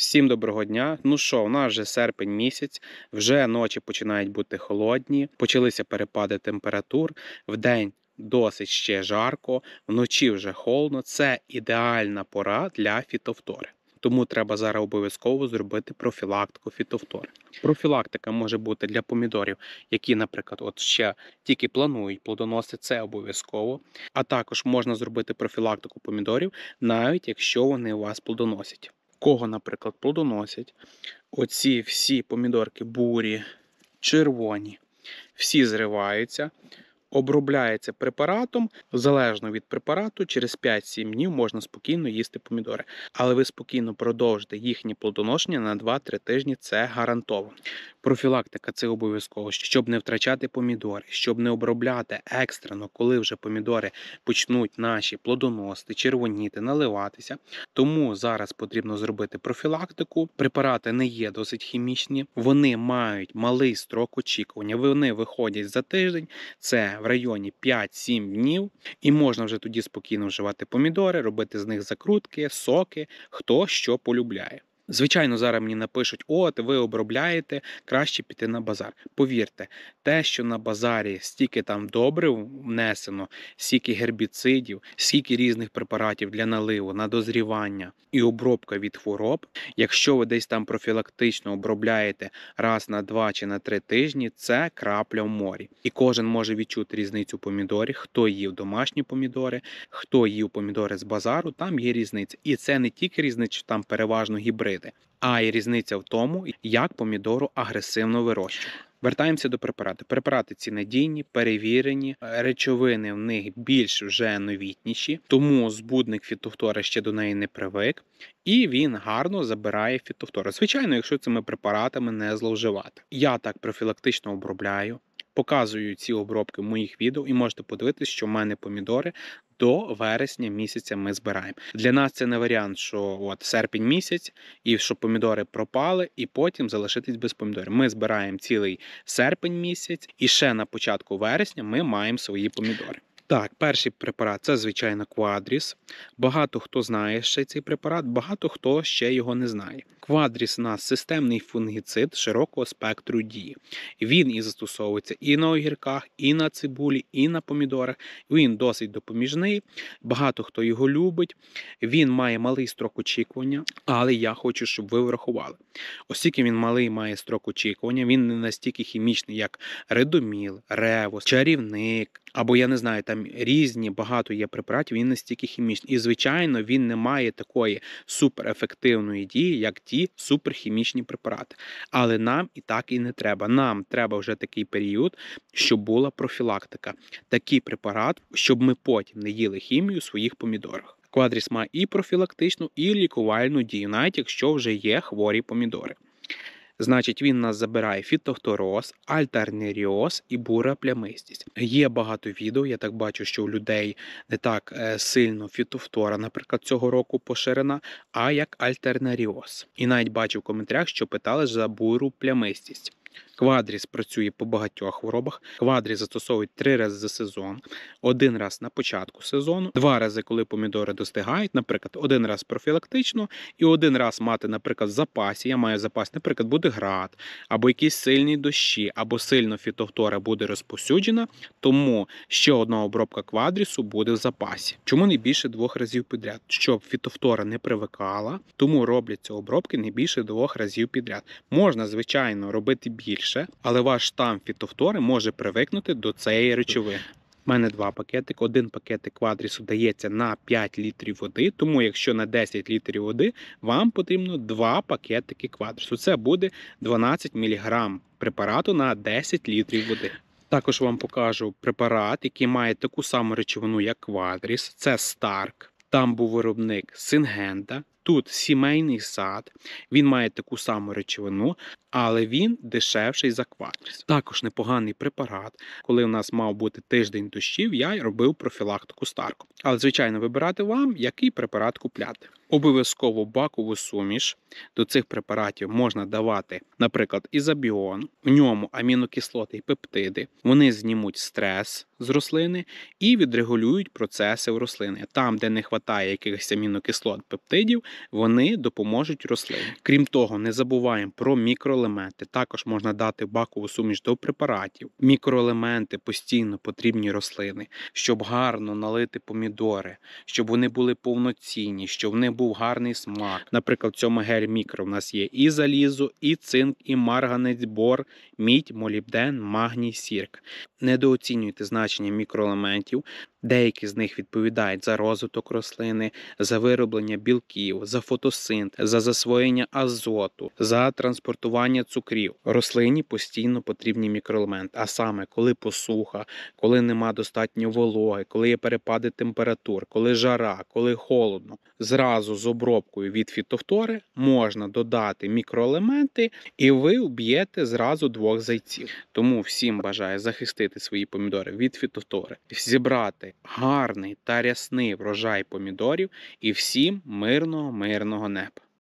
Всім доброго дня. Ну що, у нас вже серпень місяць, вже ночі починають бути холодні, почалися перепади температур. Вдень досить ще жарко, вночі вже холодно. Це ідеальна пора для фітовтори. Тому треба зараз обов'язково зробити профілактику фітовтори. Профілактика може бути для помідорів, які, наприклад, от ще тільки планують плодоносити, це обов'язково. А також можна зробити профілактику помідорів, навіть якщо вони у вас плодоносять. Кого, наприклад, плодоносять, оці всі помідорки бурі, червоні, всі зриваються, обробляється препаратом. Залежно від препарату, через 5-7 днів можна спокійно їсти помідори. Але ви спокійно продовжите їхнє плодоношення на 2-3 тижні. Це гарантовано. Профілактика це обов'язково, щоб не втрачати помідори, щоб не обробляти екстрено, коли вже помідори почнуть наші плодоносити, червоніти, наливатися. Тому зараз потрібно зробити профілактику. Препарати не є досить хімічні, вони мають малий строк очікування. Вони виходять за тиждень, це в районі 5-7 днів, і можна вже тоді спокійно вживати помідори, робити з них закрутки, соки, хто що полюбляє. Звичайно, зараз мені напишуть: от ви обробляєте, краще піти на базар. Повірте, те, що на базарі стільки там добрив внесено, стільки гербіцидів, стільки різних препаратів для наливу, на дозрівання і обробка від хвороб. Якщо ви десь там профілактично обробляєте раз на два чи на три тижні, це крапля в морі. І кожен може відчути різницю помідорів, хто їв домашні помідори, хто їв помідори з базару, там є різниця. І це не тільки різниця, що там переважно гібриди а й різниця в тому, як помідору агресивно вирощувати. Вертаємося до препарату. Препарати ці надійні, перевірені, речовини в них більш вже новітніші, тому збудник фітофтори ще до неї не привик, і він гарно забирає фітофтори. Звичайно, якщо цими препаратами не зловживати. Я так профілактично обробляю. Показую ці обробки в моїх відео, і можете подивитися, що в мене помідори до вересня місяця ми збираємо. Для нас це не варіант, що от серпень місяць, і що помідори пропали, і потім залишитись без помідорів. Ми збираємо цілий серпень місяць, і ще на початку вересня ми маємо свої помідори. Так, перший препарат це, звичайно, квадріс. Багато хто знає ще цей препарат, багато хто ще його не знає. Квадріс у нас системний фунгіцид широкого спектру дії. Він і застосовується і на огірках, і на цибулі, і на помідорах. Він досить допоміжний, багато хто його любить. Він має малий строк очікування, але я хочу, щоб ви врахували. Оскільки він малий має строк очікування, він не настільки хімічний, як редоміл, ревос, чарівник, або я не знаю, там різні багато є препаратів, він настільки хімічний. І, звичайно, він не має такої суперефективної дії, як ті суперхімічні препарати. Але нам і так і не треба. Нам треба вже такий період, щоб була профілактика. Такий препарат, щоб ми потім не їли хімію у своїх помідорах. Квадріс має і профілактичну, і лікувальну дію, навіть якщо вже є хворі помідори. Значить, він нас забирає фітофтороз, альтернеріоз і бура плямистість. Є багато відео. Я так бачу, що у людей не так е, сильно фітофтора, наприклад, цього року поширена, а як альтернеріоз. І навіть бачу в коментарях, що питали за буру плямистість. Квадріс працює по багатьох хворобах. Квадріс застосовують три рази за сезон, один раз на початку сезону, два рази, коли помідори достигають, наприклад, один раз профілактично, і один раз мати, наприклад, в запасі. Я маю запас, наприклад, буде град, або якісь сильні дощі, або сильно фітофтора буде розповсюджена, тому ще одна обробка квадрісу буде в запасі. Чому не більше двох разів підряд? Щоб фітофтора не привикала, тому робляться обробки не більше двох разів підряд. Можна, звичайно, робити більше, але ваш штам фітофтори може привикнути до цієї речовини. У мене два пакетики. Один пакетик квадрісу дається на 5 літрів води, тому якщо на 10 літрів води, вам потрібно два пакетики квадрісу. Це буде 12 мг препарату на 10 літрів води. Також вам покажу препарат, який має таку саму речовину, як квадріс. Це Старк. Там був виробник Сингенда. Тут сімейний сад, він має таку саму речовину, але він дешевший за квадріс. Також непоганий препарат. Коли у нас мав бути тиждень дощів, я робив профілактику старку. Але, звичайно, вибирати вам, який препарат купляти. Обов'язково бакову суміш. До цих препаратів можна давати, наприклад, ізобіон, в ньому амінокислоти і пептиди. Вони знімуть стрес з рослини і відрегулюють процеси в рослини. Там, де не вистачає якихось амінокислот пептидів, вони допоможуть рослині. Крім того, не забуваємо про мікроелементи. Також можна дати бакову суміш до препаратів. Мікроелементи постійно потрібні рослини, щоб гарно налити помідори, щоб вони були повноцінні, щоб в них був гарний смак. Наприклад, в цьому гель мікро в нас є і залізо, і цинк, і марганець, бор, мідь, молібден, магній, сірк. Недооцінюйте значення мікроелементів. Деякі з них відповідають за розвиток рослини, за вироблення білків, за фотосинтез, за засвоєння азоту, за транспортування цукрів. Рослині постійно потрібні мікроелементи. А саме, коли посуха, коли нема достатньо вологи, коли є перепади температур, коли жара, коли холодно. Зразу з обробкою від фітофтори можна додати мікроелементи, і ви вб'єте зразу двох зайців. Тому всім бажаю захистити свої помідори від фітофтори, зібрати гарний та рясний врожай помідорів і всім мирного, мирного неба.